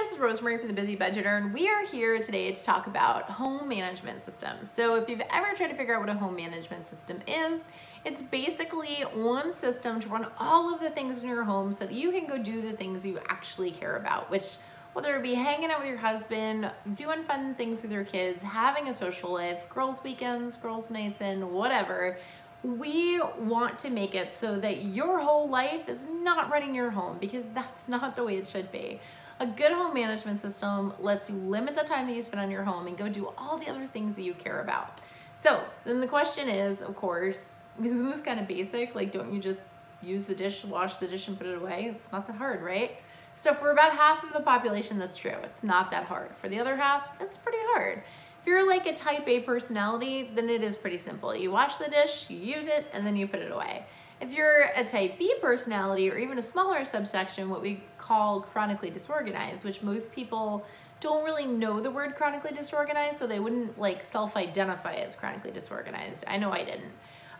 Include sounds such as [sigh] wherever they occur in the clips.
this is Rosemary from The Busy Budgeter, and we are here today to talk about home management systems. So if you've ever tried to figure out what a home management system is, it's basically one system to run all of the things in your home so that you can go do the things you actually care about, which whether it be hanging out with your husband, doing fun things with your kids, having a social life, girls' weekends, girls' nights in, whatever, we want to make it so that your whole life is not running your home because that's not the way it should be. A good home management system lets you limit the time that you spend on your home and go do all the other things that you care about. So then the question is, of course, [laughs] isn't this kind of basic? Like, don't you just use the dish, wash the dish and put it away? It's not that hard, right? So for about half of the population, that's true. It's not that hard. For the other half, it's pretty hard. If you're like a type A personality, then it is pretty simple. You wash the dish, you use it, and then you put it away. If you're a type B personality or even a smaller subsection, what we call chronically disorganized, which most people don't really know the word chronically disorganized, so they wouldn't like self-identify as chronically disorganized. I know I didn't.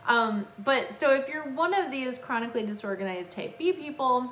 Um, but so if you're one of these chronically disorganized type B people,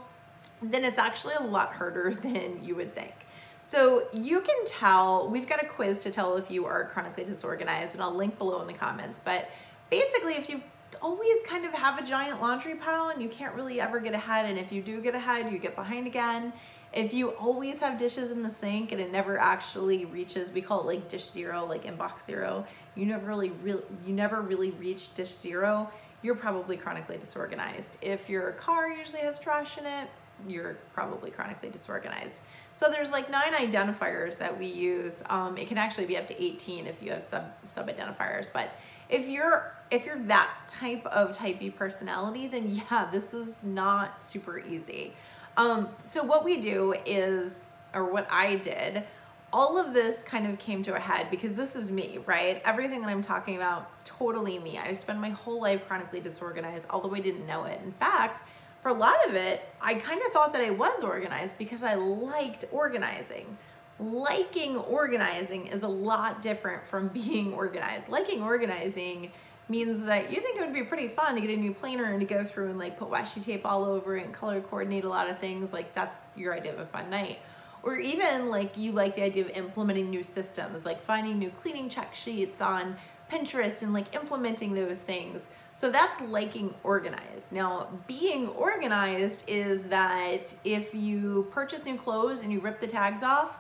then it's actually a lot harder [laughs] than you would think. So you can tell, we've got a quiz to tell if you are chronically disorganized and I'll link below in the comments, but basically if you always kind of have a giant laundry pile and you can't really ever get ahead. And if you do get ahead you get behind again. If you always have dishes in the sink and it never actually reaches we call it like dish zero like inbox zero you never really, really you never really reach dish zero you're probably chronically disorganized. If your car usually has trash in it you're probably chronically disorganized. So there's like nine identifiers that we use. Um, it can actually be up to 18 if you have sub sub identifiers but if you're if you're that type of type B personality, then [laughs] yeah, this is not super easy. Um, so what we do is, or what I did, all of this kind of came to a head because this is me, right? Everything that I'm talking about, totally me. I've spent my whole life chronically disorganized, although I didn't know it. In fact, for a lot of it, I kind of thought that I was organized because I liked organizing. Liking organizing is a lot different from [laughs] being organized. Liking organizing means that you think it would be pretty fun to get a new planner and to go through and like put washi tape all over it and color coordinate a lot of things. Like that's your idea of a fun night. Or even like you like the idea of implementing new systems, like finding new cleaning check sheets on Pinterest and like implementing those things. So that's liking organized. Now, being organized is that if you purchase new clothes and you rip the tags off,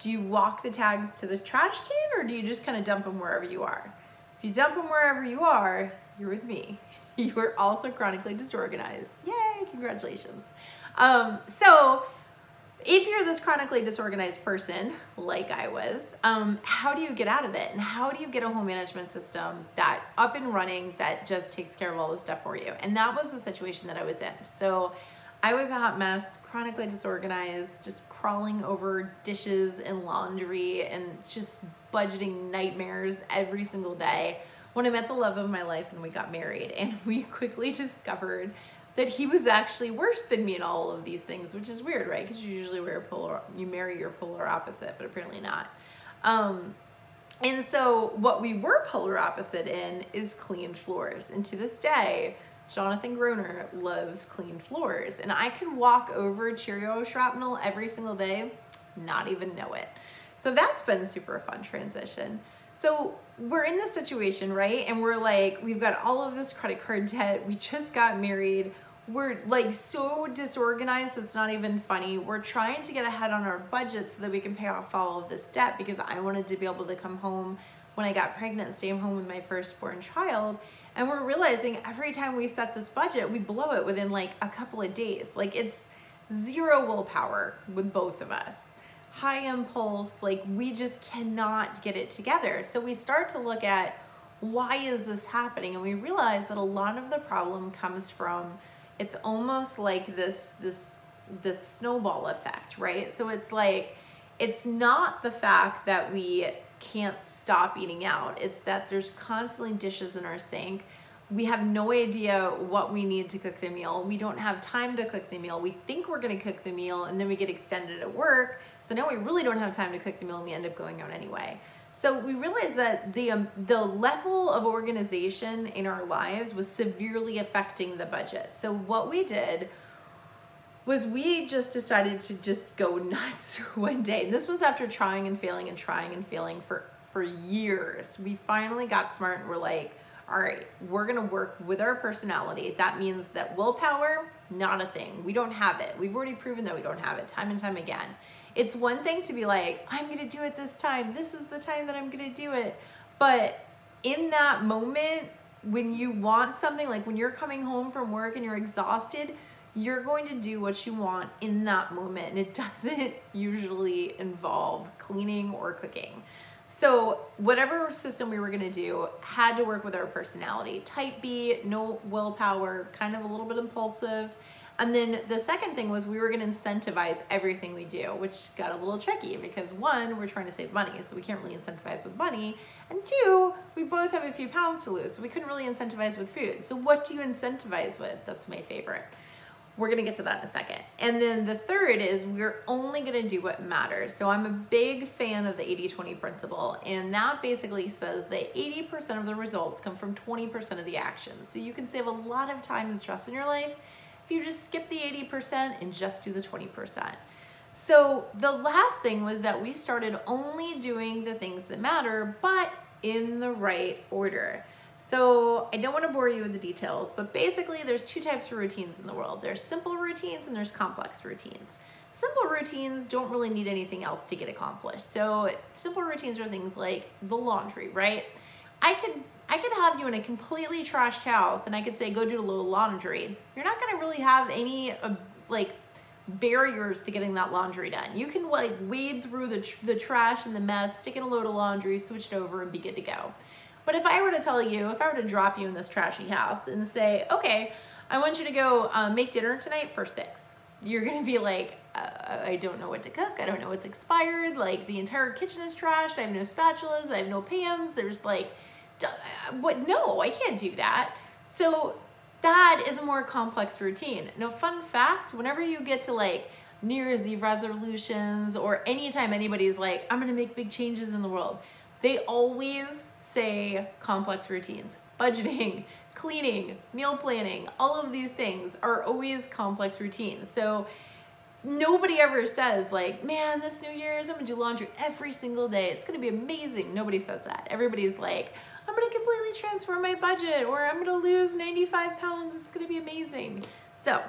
do you walk the tags to the trash can or do you just kind of dump them wherever you are? If you dump them wherever you are, you're with me. [laughs] You are also chronically disorganized. Yay, congratulations. Um, so if you're this chronically disorganized person, like I was, um, how do you get out of it? And how do you get a home management system that up and running that just takes care of all the stuff for you? And that was the situation that I was in. So I was a hot mess, chronically disorganized, just crawling over dishes and laundry and just budgeting nightmares every single day when I met the love of my life and we got married and [laughs] we quickly discovered that he was actually worse than me in all of these things, which is weird, right? Because you usually wear a polar, you marry your polar opposite, but apparently not. Um, and so what we were polar opposite in is clean floors. And to this day, Jonathan Groner loves clean floors. And I could walk over Cheerio shrapnel every single day, not even know it. So that's been super fun transition. So we're in this situation, right? And we're like, we've got all of this credit card debt. We just got married. We're like so disorganized, it's not even funny. We're trying to get ahead on our budget so that we can pay off all of this debt because I wanted to be able to come home when I got pregnant and stay home with my firstborn child. And we're realizing every time we set this budget, we blow it within like a couple of days. Like it's zero willpower with both of us. High impulse, like we just cannot get it together. So we start to look at why is this happening? And we realize that a lot of the problem comes from it's almost like this this this snowball effect, right? So it's like it's not the fact that we can't stop eating out. It's that there's constantly dishes in our sink. We have no idea what we need to cook the meal. We don't have time to cook the meal. We think we're gonna cook the meal and then we get extended at work. So now we really don't have time to cook the meal and we end up going out anyway. So we realized that the, um, the level of organization in our lives was severely affecting the budget. So what we did was we just decided to just go nuts [laughs] one day. And this was after trying and failing and trying and failing for, for years. We finally got smart and we're like, all right, we're gonna work with our personality. That means that willpower, not a thing. We don't have it. We've already proven that we don't have it time and time again. It's one thing to be like, I'm gonna do it this time. This is the time that I'm gonna do it. But in that moment, when you want something, like when you're coming home from work and you're exhausted, you're going to do what you want in that moment. And it [laughs] doesn't usually involve cleaning or cooking. So whatever system we were gonna do had to work with our personality. Type B, no willpower, kind of a little bit impulsive. And then the second thing was we were gonna incentivize everything we do, which got a little tricky because one, we're trying to save money, so we can't really incentivize with money. And two, we both have a few pounds to lose, so we couldn't really incentivize with food. So what do you incentivize with? That's my favorite. We're gonna get to that in a second. And then the third is we're only gonna do what matters. So I'm a big fan of the 80-20 principle, and that basically says that 80% of the results come from 20% of the actions. So you can save a lot of time and stress in your life if you just skip the 80% and just do the 20%. So the last thing was that we started only doing the things that matter, but in the right order. So I don't want to bore you with the details, but basically there's two types of routines in the world. There's simple routines and there's complex routines. Simple routines don't really need anything else to get accomplished. So simple routines are things like the laundry, right? I could I could have you in a completely trashed house and I could say go do a little laundry. You're not going to really have any uh, like barriers to getting that laundry done. You can like wade through the, tr the trash and the mess, stick in a load of laundry, switch it over and be good to go. But if I were to tell you, if I were to drop you in this trashy house and say, okay, I want you to go uh, make dinner tonight for six, you're gonna be like, uh, I don't know what to cook. I don't know what's expired. Like the entire kitchen is trashed. I have no spatulas. I have no pans. There's like, uh, what? No, I can't do that. So that is a more complex routine. Now, fun fact, whenever you get to like New Year's Eve resolutions or anytime anybody's like, I'm gonna make big changes in the world, they always say complex routines. Budgeting, [laughs] cleaning, meal planning, all of these things are always complex routines. So nobody ever says like, man, this New Year's, I'm gonna do laundry every single day. It's gonna be amazing. Nobody says that. Everybody's like, I'm gonna completely transform my budget or I'm gonna lose 95 pounds. It's gonna be amazing. So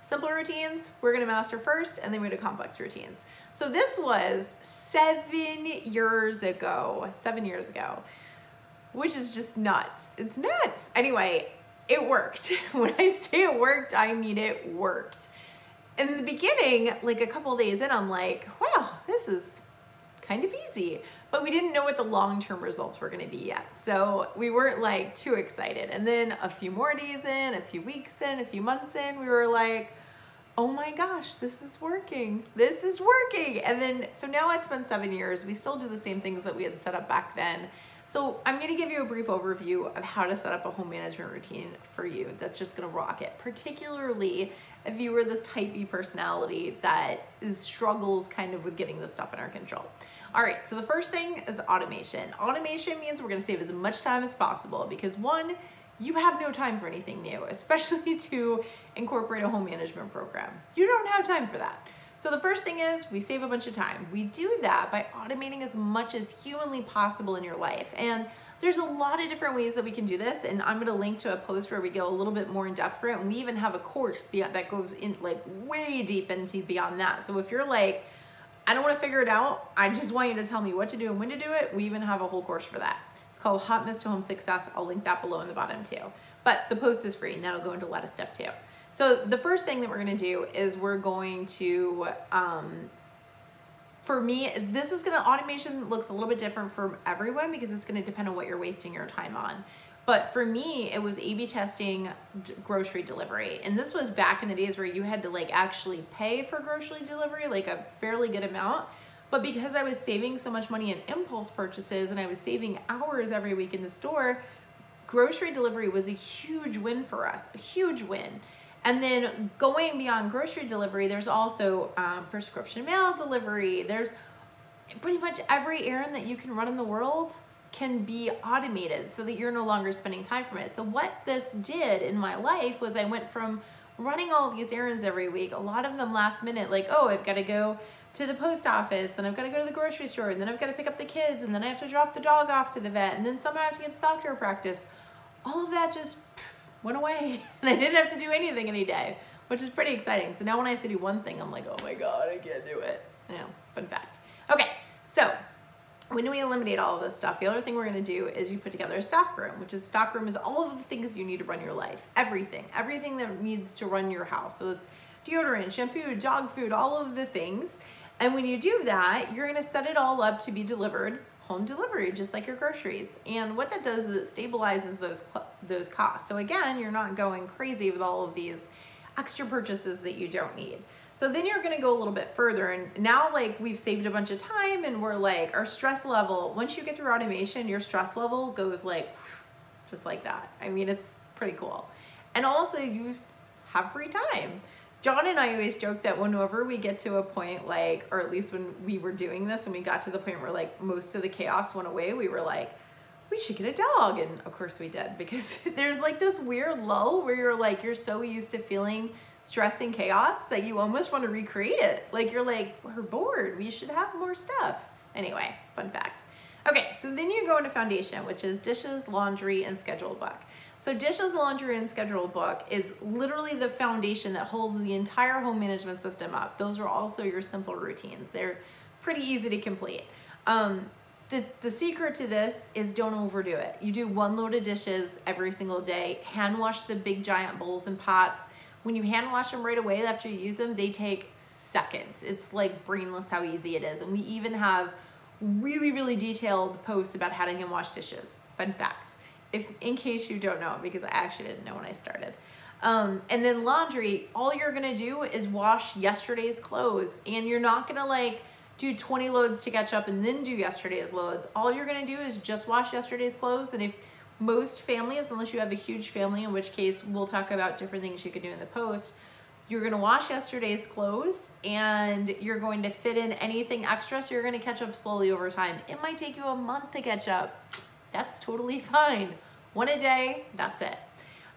simple routines, we're gonna master first and then we do complex routines. So this was seven years ago, seven years ago, which is just nuts. It's nuts. Anyway, it worked. [laughs] when I say it worked, I mean it worked. In the beginning, like a couple days in, I'm like, wow, this is kind of easy. But we didn't know what the long-term results were gonna be yet. So we weren't like too excited. And then a few more days in, a few weeks in, a few months in, we were like, oh my gosh, this is working. This is working. And then, so now it's been seven years. We still do the same things that we had set up back then. So I'm gonna give you a brief overview of how to set up a home management routine for you that's just gonna rock it, particularly if you were this type B personality that is struggles kind of with getting this stuff under control. All right, so the first thing is automation. Automation means we're gonna save as much time as possible because one, you have no time for anything new, especially [laughs] to incorporate a home management program. You don't have time for that. So the first thing is we save a bunch of time. We do that by automating as much as humanly possible in your life. And there's a lot of different ways that we can do this. And I'm gonna link to a post where we go a little bit more in depth for it. And we even have a course that goes in like way deep into beyond that. So if you're like, I don't wanna figure it out, I just want you to tell me what to do and when to do it, we even have a whole course for that. Called Hot Mess to Home Success. I'll link that below in the bottom too. But the post is free and that'll go into a lot of stuff too. So the first thing that we're gonna do is we're going to, um, for me, this is gonna, automation looks a little bit different for everyone because it's gonna depend on what you're wasting your time on. But for me, it was A-B testing grocery delivery. And this was back in the days where you had to like actually pay for grocery delivery, like a fairly good amount. But because I was saving so much money in impulse purchases and I was saving hours every week in the store, grocery delivery was a huge win for us, a huge win. And then going beyond grocery delivery, there's also um, prescription mail delivery. There's pretty much every errand that you can run in the world can be automated so that you're no longer spending time from it. So what this did in my life was I went from running all these errands every week, a lot of them last minute, like, oh, I've got to go to the post office and I've got to go to the grocery store and then I've got to pick up the kids and then I have to drop the dog off to the vet and then somehow I have to get to soccer practice. All of that just went away [laughs] and I didn't have to do anything any day, which is pretty exciting. So now when I have to do one thing, I'm like, oh my God, I can't do it. Yeah, fun fact. Okay, so when we eliminate all of this stuff, the other thing we're gonna do is you put together a stock room, which is stock room is all of the things you need to run your life. Everything, everything that needs to run your house. So it's deodorant, shampoo, dog food, all of the things. And when you do that, you're gonna set it all up to be delivered home delivery, just like your groceries. And what that does is it stabilizes those, those costs. So again, you're not going crazy with all of these extra purchases that you don't need. So then you're gonna go a little bit further and now like we've saved a bunch of time and we're like, our stress level, once you get through automation, your stress level goes like, just like that. I mean, it's pretty cool. And also you have free time. John and I always joke that whenever we get to a point like, or at least when we were doing this and we got to the point where like most of the chaos went away, we were like, we should get a dog. And of course we did because [laughs] there's like this weird lull where you're like, you're so used to feeling stress and chaos that you almost want to recreate it. Like you're like, we're bored. We should have more stuff. Anyway, fun fact. Okay, so then you go into foundation, which is dishes, laundry, and schedule book. So dishes, laundry, and schedule book is literally the foundation that holds the entire home management system up. Those are also your simple routines. They're pretty easy to complete. Um, the, the secret to this is don't overdo it. You do one load of dishes every single day. Hand wash the big giant bowls and pots. When you hand wash them right away after you use them, they take seconds. It's like brainless how easy it is. And we even have really, really detailed posts about how to hand wash dishes. Fun facts if in case you don't know, because I actually didn't know when I started. Um, and then laundry, all you're gonna do is wash yesterday's clothes and you're not gonna like do 20 loads to catch up and then do yesterday's loads. All you're gonna do is just wash yesterday's clothes. And if most families, unless you have a huge family, in which case we'll talk about different things you can do in the post, you're gonna wash yesterday's clothes and you're going to fit in anything extra. So you're gonna catch up slowly over time. It might take you a month to catch up that's totally fine. One a day, that's it.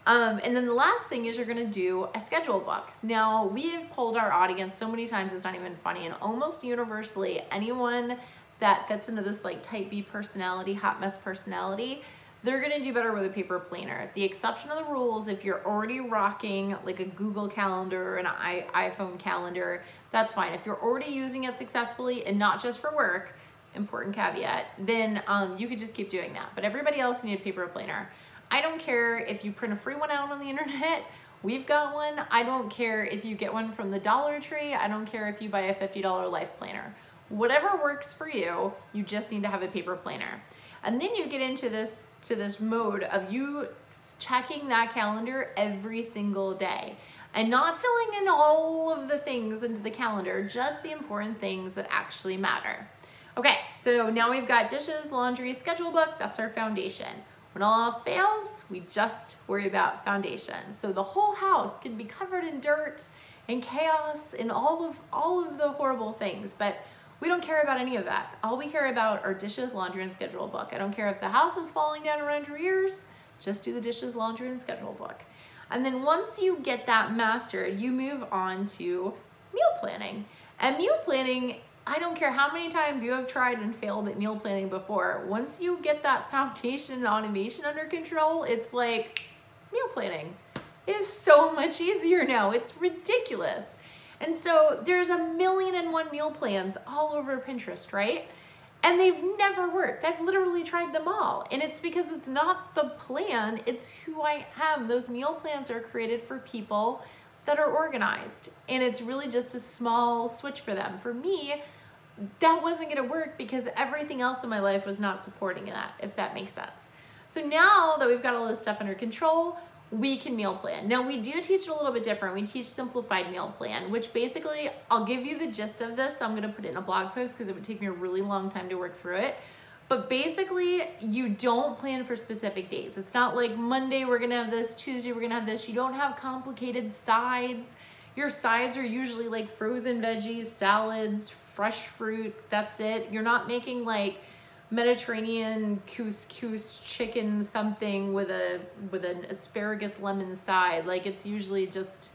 Um, and then the last thing is you're gonna do a schedule book. Now, we have polled our audience so many times, it's not even funny, and almost universally, anyone that fits into this like type B personality, hot mess personality, they're gonna do better with a paper planner. The exception of the rules, if you're already rocking like a Google Calendar or an iPhone calendar, that's fine. If you're already using it successfully and not just for work, important caveat, then um, you could just keep doing that. But everybody else need a paper planner. I don't care if you print a free one out on the [laughs] internet, we've got one. I don't care if you get one from the Dollar Tree. I don't care if you buy a $50 life planner. Whatever works for you, you just need to have a paper planner. And then you get into this to this mode of you checking that calendar every single day and not filling in all of the things into the calendar, just the important things that actually matter. Okay, so now we've got dishes, laundry, schedule book, that's our foundation. When all else fails, we just worry about foundation. So the whole house can be covered in dirt and chaos and all of all of the horrible things, but we don't care about any of that. All we care about are dishes, laundry, and schedule book. I don't care if the house is falling down around your ears, just do the dishes, laundry, and schedule book. And then once you get that mastered, you move on to meal planning. And meal planning I don't care how many times you have tried and failed at meal planning before. Once you get that foundation and automation under control, it's like meal planning is so much easier now. It's ridiculous. And so there's a million and one meal plans all over Pinterest, right? And they've never worked. I've literally tried them all. And it's because it's not the plan, it's who I am. Those meal plans are created for people that are organized. And it's really just a small switch for them. For me, that wasn't gonna work because everything else in my life was not supporting that, if that makes sense. So now that we've got all this stuff under control, we can meal plan. Now we do teach it a little bit different. We teach simplified meal plan, which basically, I'll give you the gist of this. So I'm gonna put it in a blog post because it would take me a really long time to work through it. But basically, you don't plan for specific days. It's not like Monday we're gonna have this, Tuesday we're gonna have this. You don't have complicated sides. Your sides are usually like frozen veggies, salads, fresh fruit, that's it. You're not making like Mediterranean couscous chicken something with a with an asparagus lemon side. Like it's usually just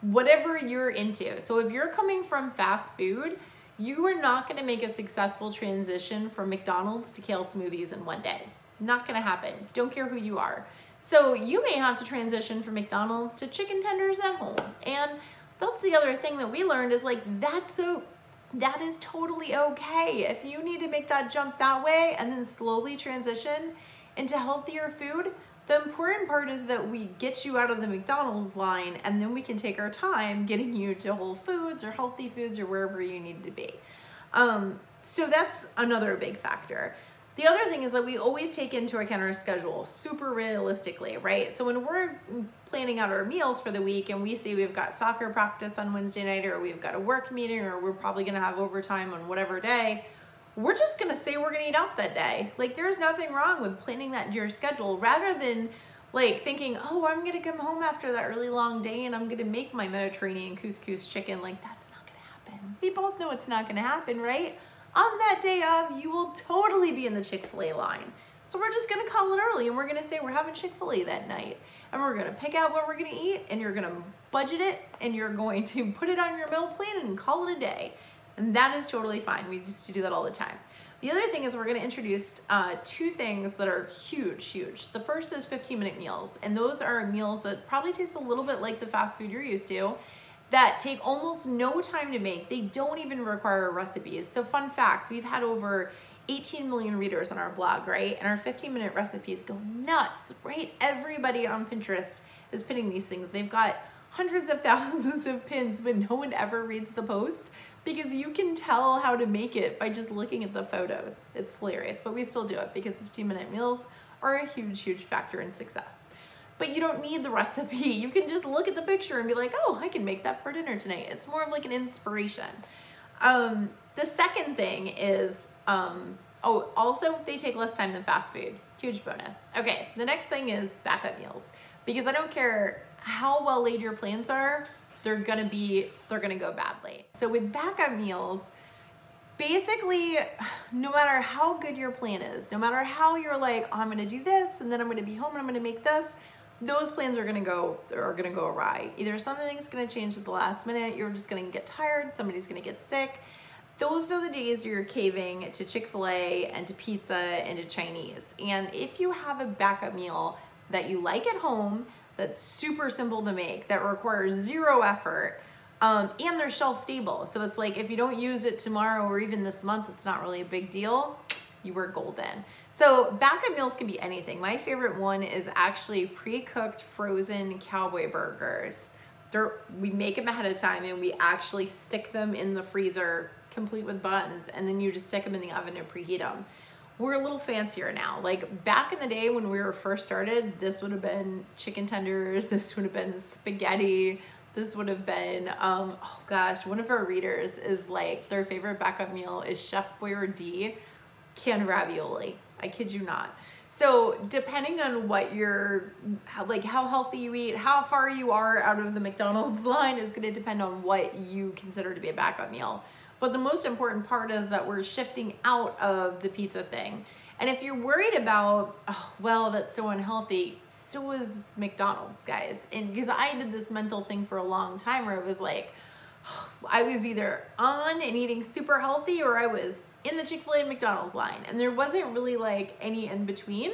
whatever you're into. So if you're coming from fast food, you are not gonna make a successful transition from McDonald's to kale smoothies in one day. Not gonna happen. Don't care who you are. So you may have to transition from McDonald's to chicken tenders at home. And that's the other thing that we learned is like, that's so, that is totally okay. If you need to make that jump that way and then slowly transition into healthier food, the important part is that we get you out of the McDonald's line and then we can take our time getting you to Whole Foods or Healthy Foods or wherever you need to be. Um, so that's another big factor. The other thing is that we always take into account our schedule super realistically, right? So when we're planning out our meals for the week and we say we've got soccer practice on Wednesday night or we've got a work meeting or we're probably gonna have overtime on whatever day, we're just gonna say we're gonna eat out that day. Like there's nothing wrong with planning that into your schedule rather than like thinking, oh, I'm gonna come home after that really long day and I'm gonna make my Mediterranean couscous chicken. Like that's not gonna happen. We both know it's not gonna happen, right? On that day of, you will totally be in the Chick-fil-A line. So we're just gonna call it early and we're gonna say we're having Chick-fil-A that night. And we're gonna pick out what we're gonna eat and you're gonna budget it and you're going to [laughs] put it on your meal plan and call it a day. And that is totally fine. We used to do that all the time. The other thing is we're gonna introduce uh, two things that are huge, huge. The first is 15 minute meals. And those are meals that probably taste a little bit like the fast food you're used to that take almost no time to make. They don't even require recipes. So fun fact, we've had over 18 million readers on our blog, right? And our 15 minute recipes go nuts, right? Everybody on Pinterest is pinning these things. They've got hundreds of [laughs] thousands of pins, but no one ever reads the post because you can tell how to make it by just looking at the photos. It's hilarious, but we still do it because 15 minute meals are a huge, huge factor in success. But you don't need the recipe. [laughs] You can just look at the picture and be like, oh, I can make that for dinner tonight. It's more of like an inspiration. Um, the second thing is, um, oh, also they take less time than fast food. Huge bonus. Okay, the next thing is backup meals. Because I don't care how well laid your plans are, they're gonna be, they're gonna go badly. So with backup meals, basically, no matter how good your plan is, no matter how you're like, oh, I'm gonna do this, and then I'm gonna be home and I'm gonna make this, those plans are gonna go are gonna go awry. Either something's gonna change at the last minute, you're just gonna get tired, somebody's gonna get sick. Those are the days you're caving to Chick-fil-A and to pizza and to Chinese. And if you have a backup meal that you like at home, that's super simple to make, that requires zero effort, um, and they're shelf stable. So it's like if you don't use it tomorrow or even this month, it's not really a big deal. You were golden. So backup meals can be anything. My favorite one is actually pre-cooked frozen cowboy burgers. They're, we make them ahead of time and we actually stick them in the freezer complete with buttons and then you just stick them in the oven and preheat them we're a little fancier now. Like back in the day when we were first started, this would have been chicken tenders, [laughs] this would have been spaghetti, this would have been, um, oh gosh, one of our readers is like, their favorite backup meal is Chef Boyardee canned ravioli. I kid you not. So depending on what you're, like how healthy you eat, how far you are out of the McDonald's [laughs] line is gonna depend on what you consider to be a backup meal. But the most important part is that we're shifting out of the pizza thing. And if you're worried about, oh, well, that's so unhealthy, so is McDonald's, guys. And because I did this mental thing for a long time where it was like, [sighs] I was either on and eating super healthy or I was in the Chick-fil-A and McDonald's line. And there wasn't really like any in between.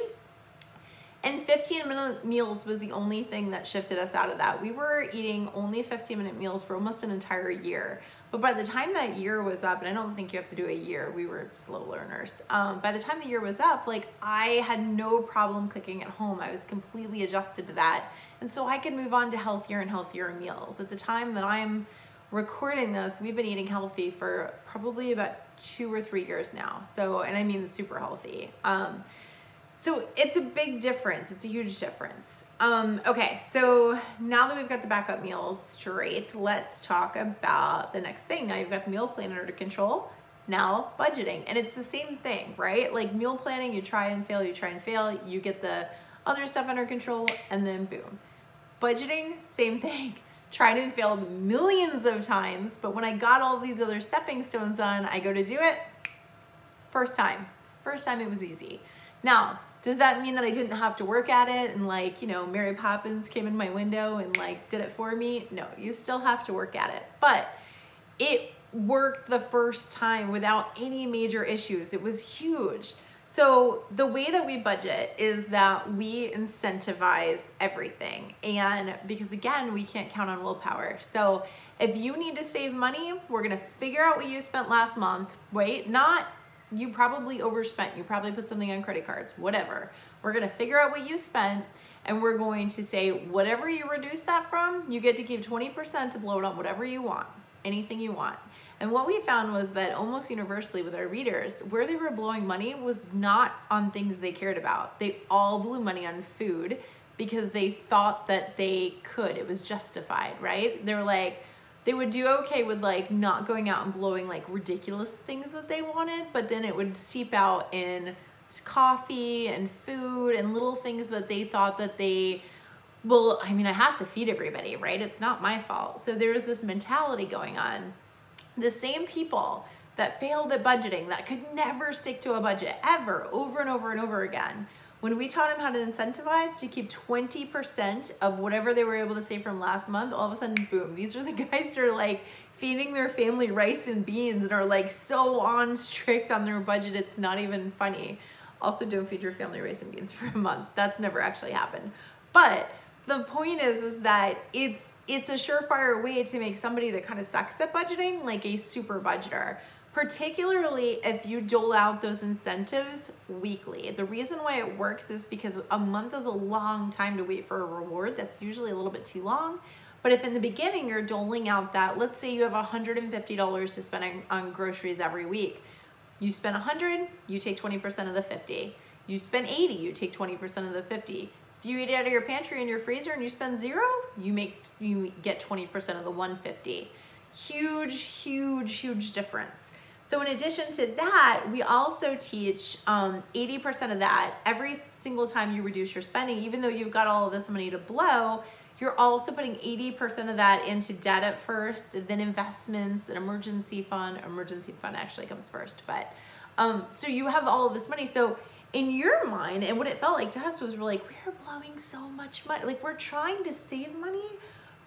And 15 minute meals was the only thing that shifted us out of that. We were eating only 15 minute meals for almost an entire year. But by the time that year was up, and I don't think you have to do a year, we were slow learners. Um, by the time the year was up, like I had no problem cooking at home. I was completely adjusted to that. And so I could move on to healthier and healthier meals. At the time that I'm recording this, we've been eating healthy for probably about two or three years now. So, and I mean super healthy. Um, so it's a big difference. It's a huge difference. Um, okay, so now that we've got the backup meals straight, let's talk about the next thing. Now you've got the meal plan under control. Now budgeting, and it's the same thing, right? Like meal planning, you try and fail, you try and fail, you get the other stuff under control, and then boom. Budgeting, same [laughs] thing. Tried and failed millions of times, but when I got all these other stepping stones on, I go to do it, first time. First time it was easy. Now, Does that mean that I didn't have to work at it and like, you know, Mary Poppins came in my window and like did it for me? No, you still have to work at it. But it worked the first time without any major issues. It was huge. So the way that we budget is that we incentivize everything. And because again, we can't count on willpower. So if you need to save money, we're gonna figure out what you spent last month. Wait, not you probably overspent. You probably put something on credit cards, whatever. We're gonna figure out what you spent and we're going to say whatever you reduce that from, you get to keep 20% to blow it on whatever you want, anything you want. And what we found was that almost universally with our readers, where they were blowing money was not on things they cared about. They all blew money on food because they thought that they could. It was justified, right? They were like, they would do okay with like not going out and blowing like ridiculous things that they wanted, but then it would seep out in coffee and food and little things that they thought that they well, I mean, I have to feed everybody, right? It's not my fault. So there was this mentality going on the same people that failed at budgeting, that could never stick to a budget ever, over and over and over again. When we taught them how to incentivize to keep 20% of whatever they were able to save from last month, all of a sudden, boom, these are the [laughs] guys that are like feeding their family rice and beans and are like so on strict on their budget, it's not even funny. Also, don't feed your family rice and beans for a month. That's never actually happened. But the point is, is that it's it's a surefire way to make somebody that kind of sucks at budgeting like a super budgeter particularly if you dole out those incentives weekly. The reason why it works is because a month is a long time to wait for a reward. That's usually a little bit too long. But if in the beginning you're doling out that, let's say you have $150 to spend on, groceries every week. You spend 100, you take 20% of the 50. You spend 80, you take 20% of the 50. If you eat out of your pantry and your freezer and you spend zero, you make you get 20% of the 150. Huge, huge, huge difference. So in addition to that, we also teach 80% um, of that every single time you reduce your spending, even though you've got all of this money to blow, you're also putting 80% of that into debt at first, then investments, an emergency fund. Emergency fund actually comes first, but um, so you have all of this money. So in your mind and what it felt like to us was we're like we're blowing so much money like we're trying to save money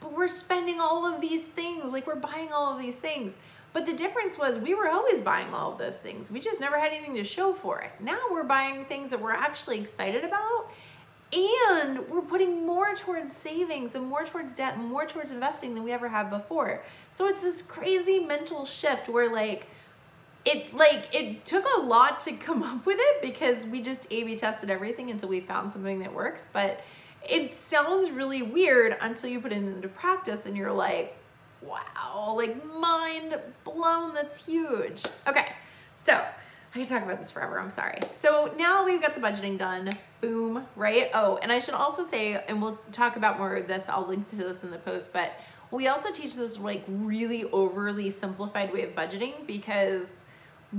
but we're spending all of these things like we're buying all of these things. But the difference was we were always buying all of those things. We just never had anything to show for it. Now we're buying things that we're actually excited about and we're putting more towards savings and more towards debt and more towards investing than we ever have before. So it's this crazy mental shift where like it like it took a lot to come up with it because we just A/B tested everything until we found something that works. But it sounds really weird until you put it into practice and you're like, wow, like mind blown. That's huge. Okay, so I can talk about this forever. I'm sorry. So now we've got the budgeting done. Boom, right? Oh, and I should also say, and we'll talk about more of this. I'll link to this in the post, but we also teach this like really overly simplified way of budgeting because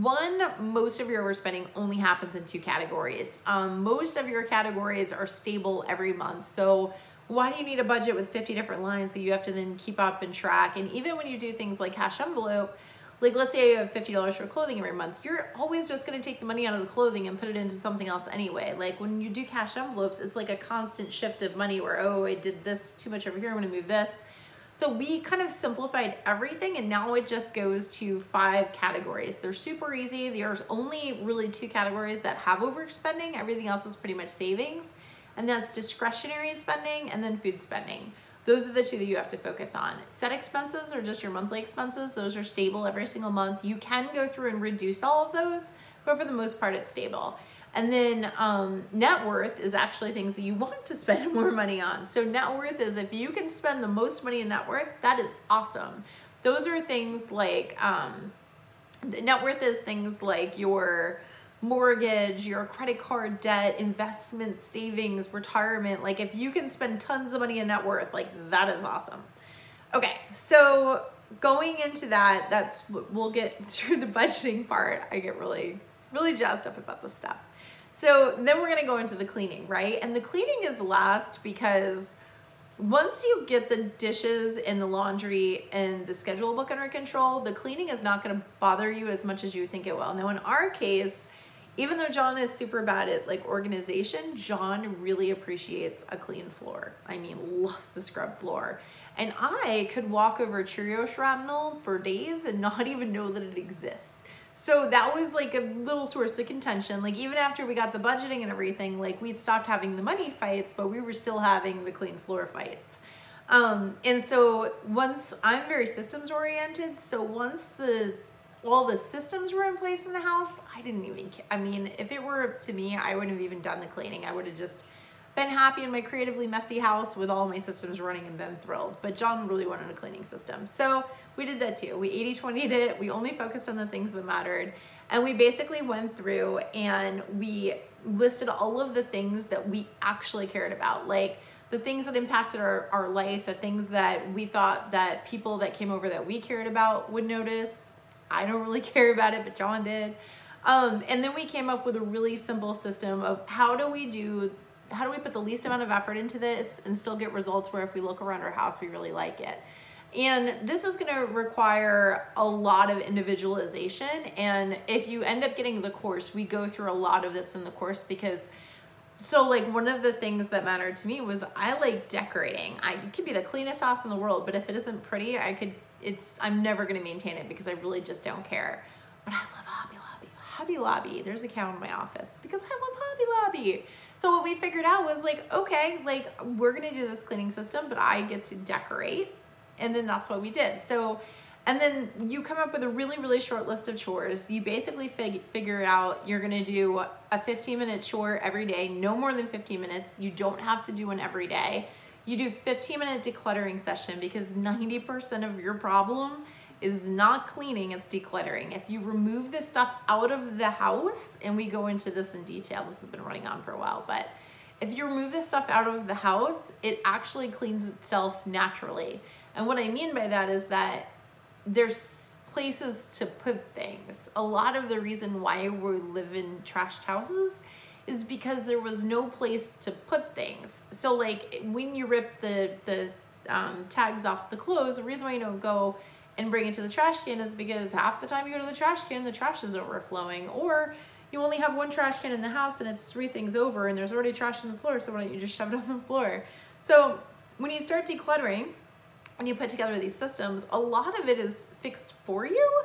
one, most of your overspending only happens in two categories. Um, most of your categories are stable every month. So why do you need a budget with 50 different lines that you have to then keep up and track? And even when you do things like cash envelope, like let's say you have $50 for clothing every month, you're always just gonna take the money out of the clothing and put it into something else anyway. Like when you do cash envelopes, it's like a constant shift of money where, oh, I did this too much over here, I'm gonna move this. So we kind of simplified everything and now it just goes to five categories. They're super easy. There's only really two categories that have overspending. Everything else is pretty much savings. And that's discretionary spending and then food spending. Those are the two that you have to focus on. Set expenses are just your monthly expenses. Those are stable every single month. You can go through and reduce all of those, but for the most part, it's stable. And then um, net worth is actually things that you want to spend [laughs] more money on. So net worth is if you can spend the most money in net worth, that is awesome. Those are things like, um, net worth is things like your mortgage, your credit card debt, investment, savings, retirement. Like if you can spend tons of money in net worth, like that is awesome. Okay, so going into that, that's we'll get [laughs] through the budgeting part. I get really, really jazzed up about this stuff. So then we're gonna go into the cleaning, right? And the cleaning is last because once you get the dishes and the laundry and the schedule book under control, the cleaning is not gonna bother you as much as you think it will. Now in our case, even though John is super bad at like organization, John really appreciates a clean floor. I mean, loves the scrub floor. And I could walk over Cheerio shrapnel for days and not [laughs] even know that it exists. So that was like a little source of contention. Like even after we got the budgeting and everything, like we'd stopped having the money fights, but we were still having the clean floor fights. Um, and so once I'm very systems oriented, so once the all the systems were in place in the house, I didn't even, I mean, if it were to me, I wouldn't have even done the cleaning. I would have just been happy in my creatively messy house with all my systems running and been thrilled. But John really wanted a cleaning system. So we did that too. We 80-20'd it. We only focused on the things that mattered. And we basically went through and we listed all of the things that we actually cared about. Like the things that impacted our, our life, the things that we thought that people that came over that we cared about would notice. I don't really [laughs] care about it, but John did. Um, and then we came up with a really simple system of how do we do, how do we put the least amount of effort into this and still get results where if we look around our house, we really like it. And this is gonna require a lot of individualization. And if you end up getting the course, we go through a lot of this in the course because so like one of the things that mattered to me was I like decorating. I could be the cleanest house in the world, but if it isn't pretty, I could, it's, I'm never gonna maintain it because I really just don't care. But I love Hobby Lobby. There's a cow in my office because I love Hobby Lobby. So what we figured out was like, okay, like we're gonna do this cleaning system, but I get to decorate. And then that's what we did. So and then you come up with a really, really short list of chores. You basically fig figure out you're gonna do a 15 minute chore every day, no more than 15 minutes. You don't have to do one every day. You do 15 minute decluttering session because 90% of your problem is not cleaning, it's decluttering. If you remove this stuff out of the house, and we go into this in detail, this has been running on for a while, but if you remove this stuff out of the house, it actually cleans itself naturally. And what I mean by that is that there's places to put things. A lot of the reason why we live in trashed houses is because there was no place to put things. So like when you rip the, the um, tags off the clothes, the reason why you don't go and bring it to the trash can is because half the time you go to the trash can, the trash is overflowing or you only have one trash can in the house and it's three things over and there's already trash on the floor, so why don't you just shove it [laughs] on the floor? So when you start decluttering, and you put together these systems, a lot of it is fixed for you.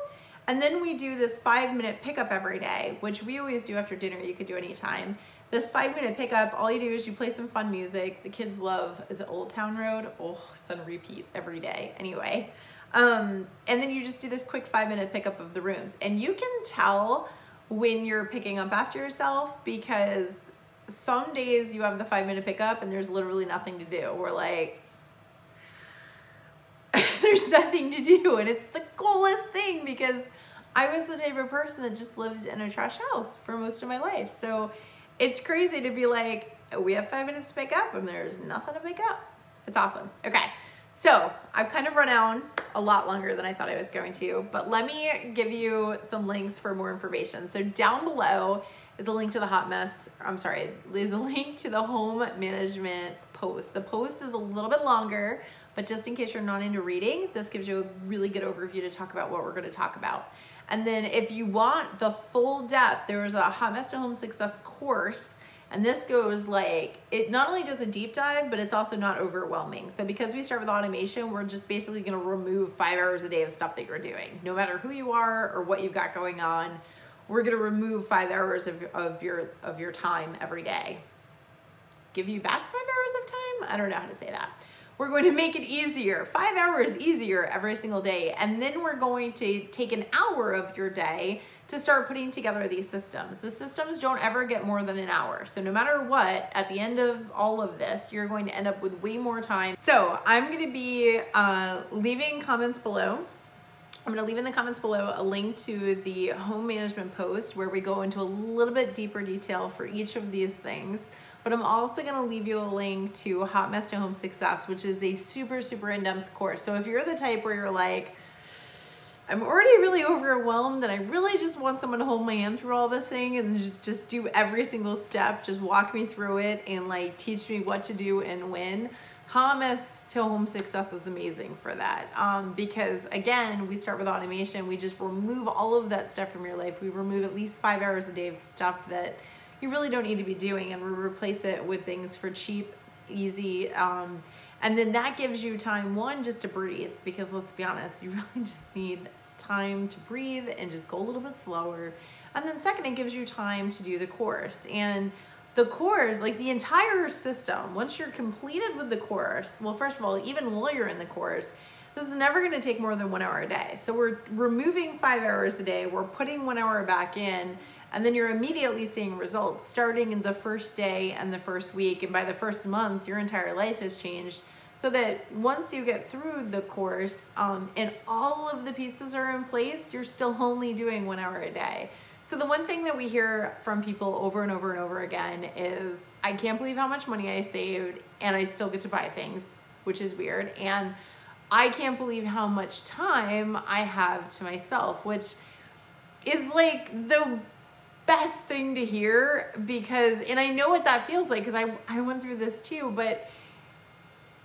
And then we do this five minute pickup every day, which we always do after dinner. You could do anytime. This five minute pickup, all you do is you play some fun music. The kids love, is it Old Town Road? Oh, it's on repeat every day. Anyway, um, and then you just do this quick five minute pickup of the rooms. And you can tell when you're picking up after yourself because some days you have the five minute pickup and there's literally nothing to do. We're like, [laughs] there's nothing to do. And it's the coolest thing because I was the type of person that just lived in a trash house for most of my life. So it's crazy to be like, we have five minutes to pick up and there's nothing to pick up. It's awesome. Okay. So I've kind of run on a lot longer than I thought I was going to, but let me give you some links for more information. So down below is a link to the hot mess. I'm sorry, is a [laughs] link to the home management post. The post is a little bit longer, but just in case you're not into reading, this gives you a really good overview to talk about what we're gonna talk about. And then if you want the full depth, there is a Hot Mess to Home Success course and this goes like, it not only does a deep dive, but it's also not overwhelming. So because we start with automation, we're just basically gonna remove five hours a day of stuff that you're doing. No matter who you are or what you've got going on, we're gonna remove five hours of, of, your, of your time every day. Give you back five hours of time? I don't know how to say that. We're going to make it easier, five hours easier every single day. And then we're going to take an hour of your day to start putting together these systems. The systems don't ever get more than an hour. So no matter what, at the end of all of this, you're going to end up with way more time. So I'm gonna be uh, leaving comments below I'm gonna leave in the comments below a link to the home management post where we go into a little bit deeper detail for each of these things. But I'm also gonna leave you a link to Hot Mess to Home Success, which is a super, super in-depth course. So if you're the type where you're like, I'm already really overwhelmed and I really just want someone to hold my hand through all this thing and just do every single step, just walk me through it and like teach me what to do and when. Hot Mess to Home Success is amazing for that um, because again, we start with automation. We just remove all of that stuff from your life. We remove at least five hours a day of stuff that you really don't need to be doing and we replace it with things for cheap, easy, um, and then that gives you time, one, just to breathe, because let's be honest, you [laughs] really just need time to breathe and just go a little bit slower. And then second, it gives you time to do the course. And the course, like the entire system, once you're completed with the course, well, first of all, even while you're in the course, this is never gonna take more than one hour a day. So we're removing five hours a day, we're putting one hour back in, and then you're immediately seeing results starting in the first day and the first week. And by the first month, your entire life has changed so that once you get through the course um, and all of the pieces are in place, you're still only doing one hour a day. So the one thing that we hear from people over and over and over again is, I can't believe how much money I saved and I still get to buy things, which is weird. And I can't believe how much time I have to myself, which is like the best thing to hear because, and I know what that feels like because I, I went through this too, but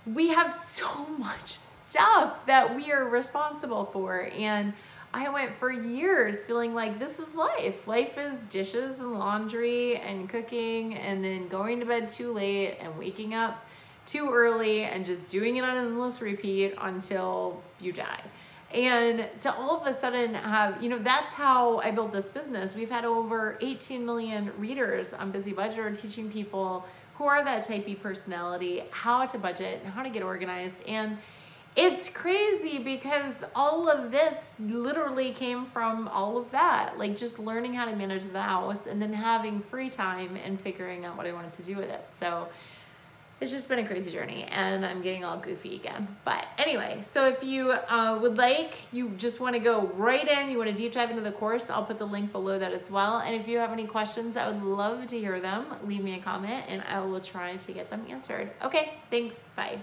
we have so [laughs] much stuff that we are responsible for. And I went for years feeling like this is life. Life is dishes and laundry and cooking and then going to bed too late and waking up too early and just doing it on endless repeat until you die. And to all of a sudden have, you know, that's how I built this business. We've had over 18 million readers on Busy Budgeter teaching people who are that type B personality how to budget and how to get organized. And it's crazy because all of this literally came from all of that like just learning how to manage the house and then having free time and figuring out what I wanted to do with it so it's just been a crazy journey and I'm getting all goofy again. But anyway so if you uh, would like you just want to go right in you want to deep dive into the course I'll put the link below that as well. And if you have any questions I would love to hear them. Leave me a comment and I will try to get them answered. Okay thanks bye